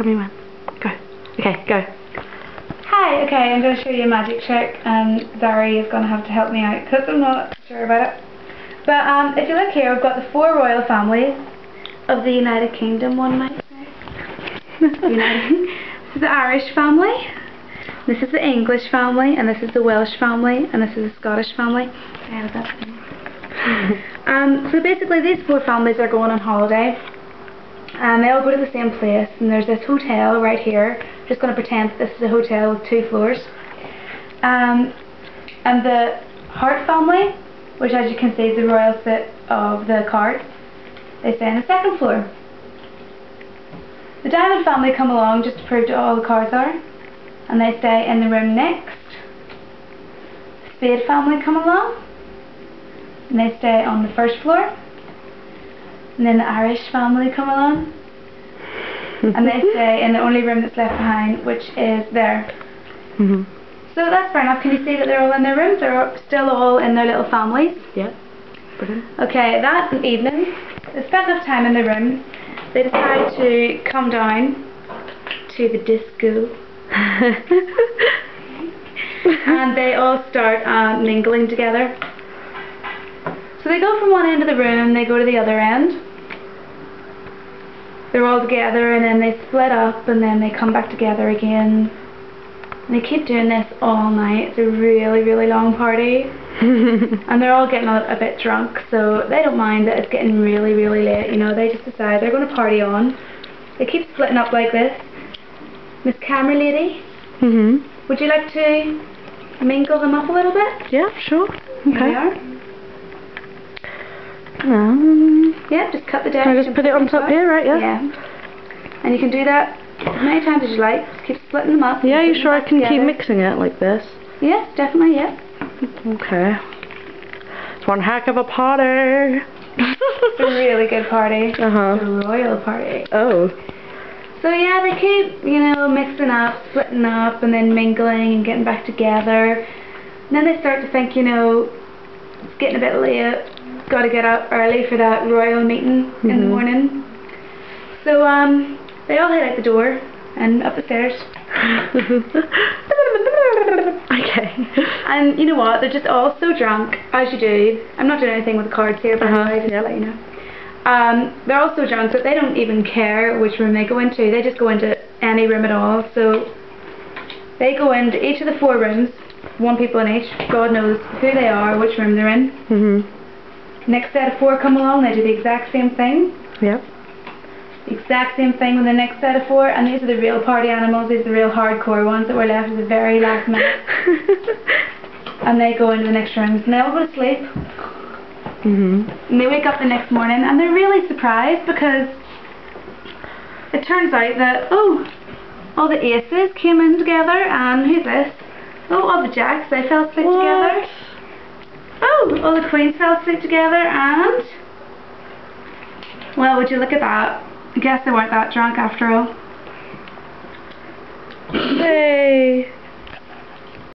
tell me when. Go. Okay, go. Hi, okay, I'm going to show you a magic trick and Zari is going to have to help me out because I'm not sure about it. But um, if you look here, we've got the four royal families of the United Kingdom, one might say. United. This is the Irish family, this is the English family, and this is the Welsh family, and this is the Scottish family. Yeah, that's um, so basically these four families are going on holiday and they all go to the same place and there's this hotel right here. I'm just going to pretend this is a hotel with two floors. Um, and the Heart family which as you can see is the royal set of the card they stay on the second floor. The Diamond family come along just to prove to all the cards are and they stay in the room next. The Spade family come along and they stay on the first floor and then the Irish family come along. And they stay in the only room that's left behind which is there. Mm hmm so that's fair enough. Can you see that they're all in their rooms? They're still all in their little families? Yeah. Brilliant. okay that evening they spent enough time in the room. They decide to come down to the disco. And they all start uh, mingling together so they go from one end of the room, they go to the other end. They're all together and then they split up and then they come back together again. And they keep doing this all night. It's a really, really long party. and they're all getting a, a bit drunk, so they don't mind that it's getting really, really late. You know, they just decide they're going to party on. They keep splitting up like this. Miss Camera Lady, mm hmm would you like to mingle them up a little bit? Yeah, sure. Here Okay. Um, Yeah, just cut the deck. Can I just put it on top here, right, yeah? Yeah. And you can do that as many times as you like. Just keep splitting them up. yeah, you sure I can keep mixing it like this? Yeah, definitely, yeah. Okay. It's one heck of a party. It's a really good party. Uh-huh. It's a royal party. Oh. So yeah, they keep, you know, mixing up, splitting up, and then mingling and getting back together. And then they start to think, you know, it's getting a bit late. Got to get up early for that royal meeting in the Mhm. morning. So um, they all head out the door and up the stairs. okay. And you know what? They're just all so drunk, as you do. I'm not doing anything with the cards here, but anyway, just yep. let you know. Um, they're all so drunk that they don't even care which room they go into. They just go into any room at all. So they go into each of the four rooms, one people in each. God knows who they are, which room they're in. Mhm. Next set of four come along. They do the exact same thing. Yep. The exact same thing with the next set of four. And these are the real party animals. These are the real hardcore ones that were left at the very last minute. And they go into the next rooms and they all go to sleep. mhm. And they wake up the next morning and they're really surprised because it turns out that, oh, all the aces came in together and who's this? Oh, all the jacks, they fell asleep together. What? Oh, all the queens fell asleep together and, well, would you look at that? I guess they weren't that drunk after all. Hey.